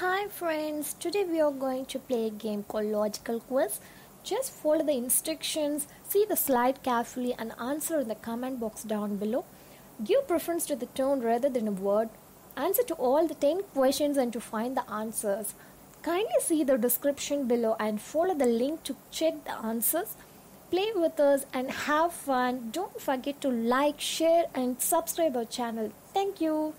Hi friends, today we are going to play a game called Logical Quiz. Just follow the instructions, see the slide carefully, and answer in the comment box down below. Give preference to the tone rather than a word. Answer to all the 10 questions and to find the answers. Kindly see the description below and follow the link to check the answers. Play with us and have fun. Don't forget to like, share, and subscribe our channel. Thank you.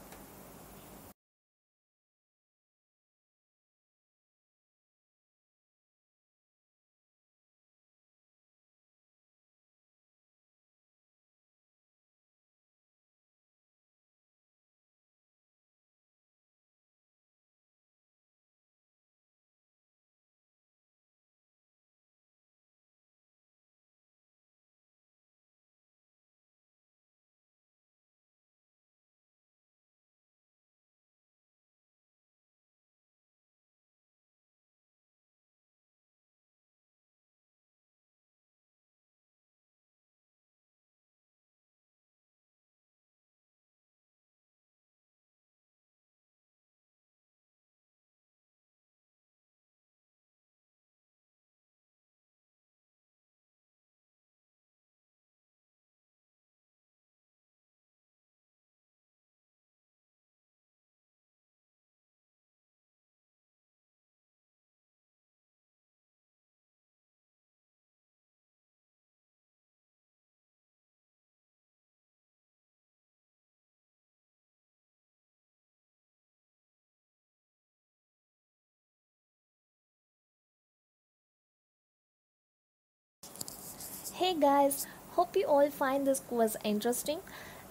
Hey guys, hope you all find this quiz interesting.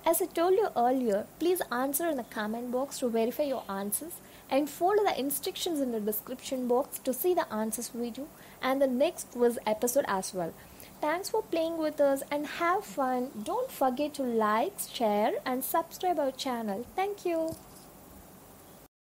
As I told you earlier, please answer in the comment box to verify your answers and follow the instructions in the description box to see the answers video and the next quiz episode as well. Thanks for playing with us and have fun. Don't forget to like, share and subscribe our channel. Thank you.